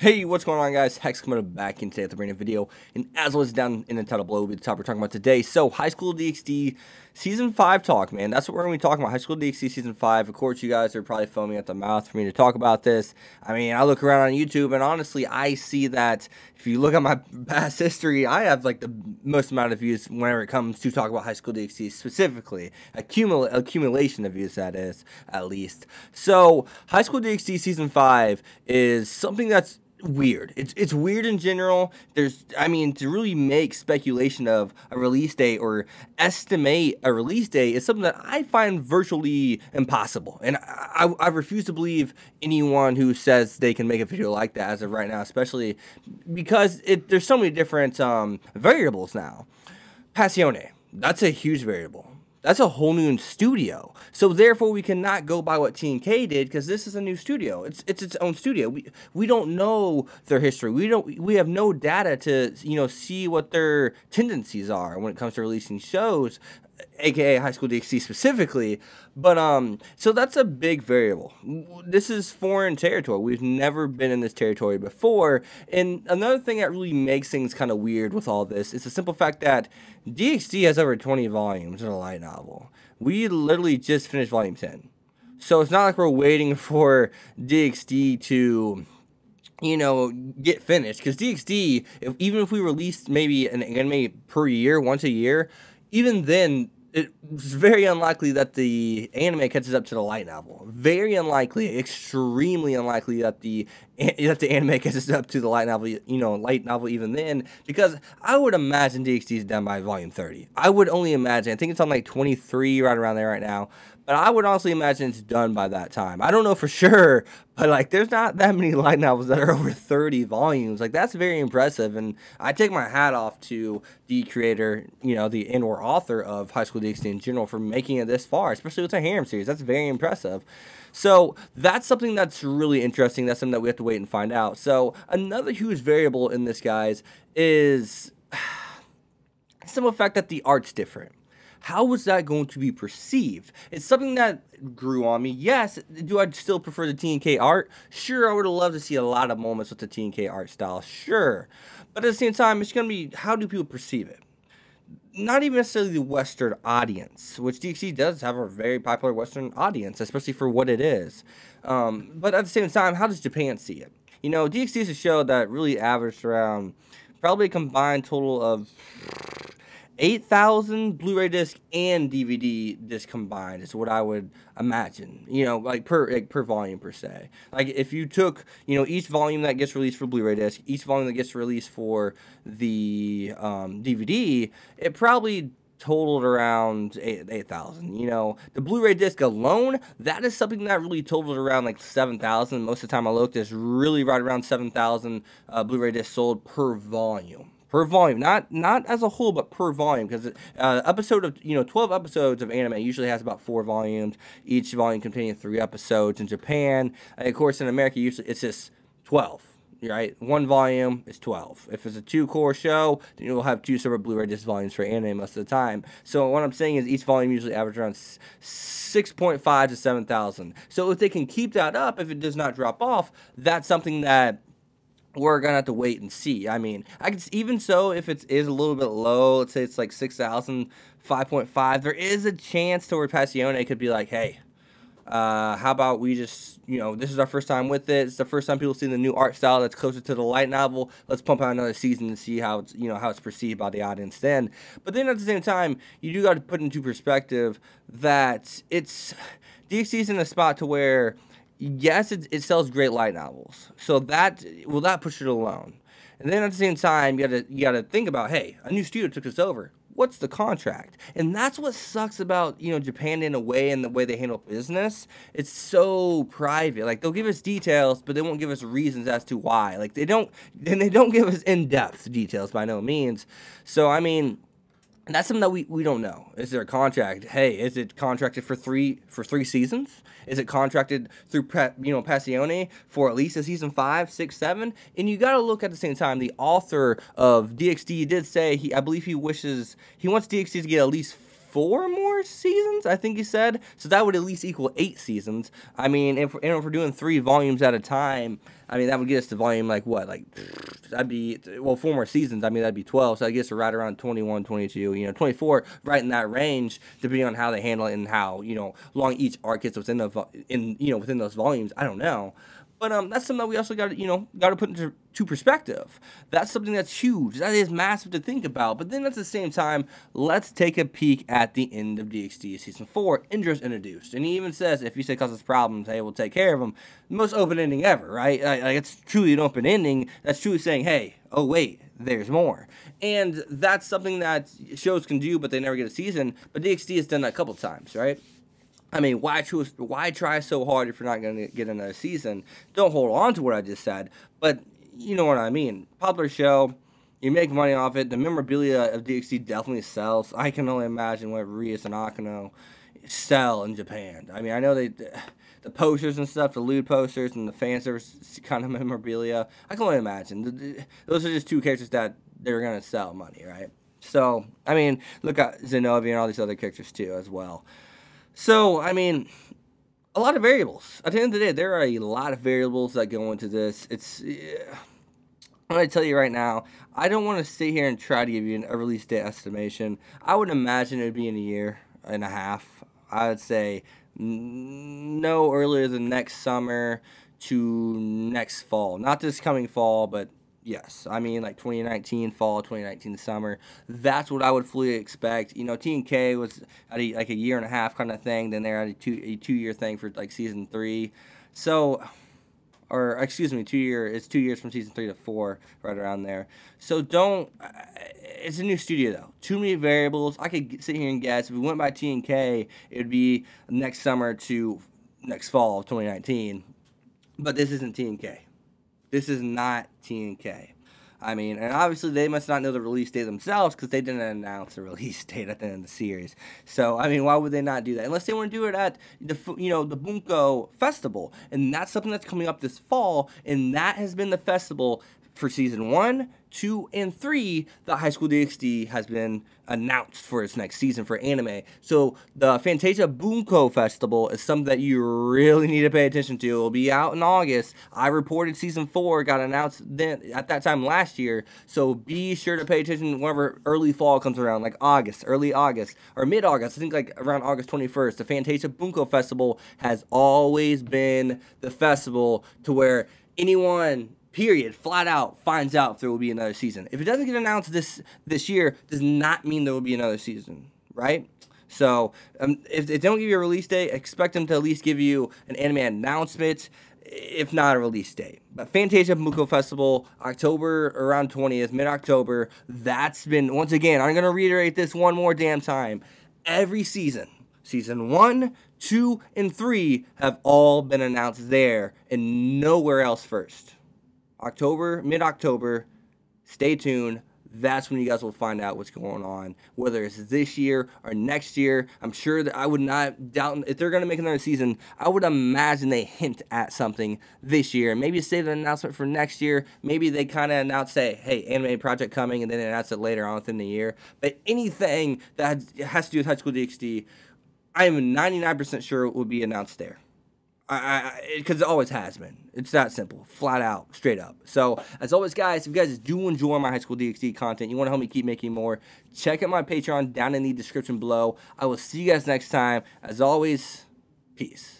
Hey, what's going on guys? Hex coming back in today with a brand new video. And as always down in the title below, will be the topic we're talking about today. So, High School DxD Season 5 talk, man. That's what we're going to be talking about. High School DxD Season 5. Of course, you guys are probably foaming at the mouth for me to talk about this. I mean, I look around on YouTube, and honestly, I see that if you look at my past history, I have like the most amount of views whenever it comes to talk about High School DxD specifically. Accumul accumulation of views, that is, at least. So, High School DxD Season 5 is something that's weird. It's it's weird in general. There's I mean to really make speculation of a release date or estimate a release date is something that I find virtually impossible. And I, I, refuse to believe anyone who says they can make a video like that as of right now, especially because it there's so many different um, variables now. Passione, that's a huge variable. That's a whole new studio. So therefore, we cannot go by what TNK did because this is a new studio. It's it's its own studio. We we don't know their history. We don't we have no data to you know see what their tendencies are when it comes to releasing shows aka high school DxD specifically. But um, so that's a big variable. This is foreign territory. We've never been in this territory before. And another thing that really makes things kind of weird with all this is the simple fact that DxD has over 20 volumes in a light novel. We literally just finished volume 10. So it's not like we're waiting for DxD to you know, get finished. Because DxD, if, even if we released maybe an anime per year, once a year, even then, it's very unlikely that the anime catches up to the light novel. Very unlikely, extremely unlikely that the that the anime catches up to the light novel. You know, light novel even then, because I would imagine DxD is done by volume thirty. I would only imagine. I think it's on like twenty three, right around there right now. But I would honestly imagine it's done by that time. I don't know for sure, but like there's not that many light novels that are over 30 volumes. Like that's very impressive. And I take my hat off to the creator, you know, the and or author of High School DxD in general for making it this far, especially with the harem series. That's very impressive. So that's something that's really interesting. That's something that we have to wait and find out. So another huge variable in this, guys, is some fact that the art's different how was that going to be perceived? It's something that grew on me. Yes, do I still prefer the TNK art? Sure, I would have loved to see a lot of moments with the TNK art style. Sure. But at the same time, it's going to be how do people perceive it? Not even necessarily the Western audience, which DxD does have a very popular Western audience, especially for what it is. Um, but at the same time, how does Japan see it? You know, DxD is a show that really averaged around probably a combined total of 8,000 Blu-ray disc and DVD disc combined is what I would imagine. You know, like per like per volume per se. Like if you took, you know, each volume that gets released for Blu-ray disc, each volume that gets released for the um, DVD, it probably totaled around 8,000. 8, you know, the Blu-ray disc alone, that is something that really totaled around like 7,000. Most of the time I looked, is really right around 7,000 uh, Blu-ray discs sold per volume per volume, not not as a whole, but per volume. Because uh, episode of you know twelve episodes of anime usually has about four volumes, each volume containing three episodes. In Japan, and of course, in America, usually it's just twelve. Right, one volume is twelve. If it's a two-cour show, then you'll have two separate Blu-ray disc volumes for anime most of the time. So what I'm saying is each volume usually averages around six point five to seven thousand. So if they can keep that up, if it does not drop off, that's something that we're gonna have to wait and see. I mean, I could even so if it is a little bit low, let's say it's like 6,000, 5.5, there is a chance to where Passione could be like, hey, uh, how about we just, you know, this is our first time with it. It's the first time people see the new art style that's closer to the light novel. Let's pump out another season and see how it's, you know, how it's perceived by the audience then. But then at the same time, you do got to put into perspective that it's DxD's in a spot to where yes, it, it sells great light novels. So that will that push it alone. And then at the same time, you gotta you gotta think about, hey, a new studio took us over. What's the contract? And that's what sucks about you know Japan in a way and the way they handle business. It's so private. Like they'll give us details, but they won't give us reasons as to why. Like they don't, and they don't give us in depth details by no means. So I mean and that's something that we, we don't know. Is there a contract? Hey, is it contracted for three for three seasons? Is it contracted through you know Passione for at least a season five, six, seven? And you got to look at the same time. The author of DxD did say he, I believe he wishes he wants DxD to get at least four more seasons, I think he said. So that would at least equal eight seasons. I mean, if, if we're doing three volumes at a time, I mean, that would get us to volume like what? Like, that'd be, well, four more seasons. I mean, that'd be 12. So I guess right around 21, 22, you know, 24, right in that range, depending on how they handle it and how, you know, long each arc gets within the, in, you know, within those volumes. I don't know. But um, that's something that we also got to, you know, got to put into to perspective. That's something that's huge. That is massive to think about. But then at the same time, let's take a peek at the end of DxD season four. Indra's introduced, and he even says, if you say causes problems, hey, we'll take care of them. most open ending ever, right? Like, it's truly an open ending. That's truly saying, hey, oh wait, there's more. And that's something that shows can do, but they never get a season. But DxD has done that a couple times, right? I mean, why choose, why try so hard if you're not going to get another season? Don't hold on to what I just said, but you know what I mean. Popular show, you make money off it. The memorabilia of DxD definitely sells. I can only imagine what Rias and Akeno sell in Japan. I mean, I know they the posters and stuff, the lewd posters and the fan service kind of memorabilia. I can only imagine. Those are just two characters that they're going to sell money, right? So, I mean, look at Xenovia and all these other characters too as well. So, I mean, a lot of variables. At the end of the day, there are a lot of variables that go into this. It's, yeah. I'm going to tell you right now, I don't want to sit here and try to give you a release date estimation. I would imagine it would be in a year and a half. I would say no earlier than next summer to next fall. Not this coming fall, but Yes, I mean like 2019 fall, 2019 summer. That's what I would fully expect. You know, TNK was at a, like a year and a half kind of thing. Then they're at a two a two year thing for like season three. So, or excuse me, two year. It's two years from season three to four, right around there. So don't. Uh, it's a new studio though. Too many variables. I could sit here and guess. If we went by TNK, it would be next summer to next fall of 2019. But this isn't TNK. This is not TNK. I mean, and obviously they must not know the release date themselves because they didn't announce the release date at the end of the series. So I mean, why would they not do that unless they want to do it at the you know the Bunko Festival, and that's something that's coming up this fall, and that has been the festival for season one, two, and three, the High School DxD has been announced for its next season for anime. So the Fantasia Bunko Festival is something that you really need to pay attention to. It will be out in August. I reported season four got announced then at that time last year. So be sure to pay attention whenever early fall comes around, like August, early August, or mid August. I think like around August 21st. The Fantasia Bunko Festival has always been the festival to where anyone period, flat out finds out if there will be another season. If it doesn't get announced this this year, does not mean there will be another season, right? So um, if they don't give you a release date, expect them to at least give you an anime announcement, if not a release date. But Fantasia Bunko Festival, October around 20th, mid October. That's been once again. I'm gonna reiterate this one more damn time. Every season, season one, two, and three have all been announced there, and nowhere else first. October, mid October. Stay tuned. That's when you guys will find out what's going on, whether it's this year or next year. I'm sure that I would not doubt if they're going to make another season. I would imagine they hint at something this year. Maybe save an announcement for next year. Maybe they kind of announce, say, hey, anime project coming, and then announce it later on within the year. But anything that has to do with High School DxD, I am 99% sure it will be announced there because it always has been. It's that simple, flat out, straight up. So, as always, guys, if you guys do enjoy my high school DxD content, you want to help me keep making more, check out my Patreon down in the description below. I will see you guys next time. As always, peace.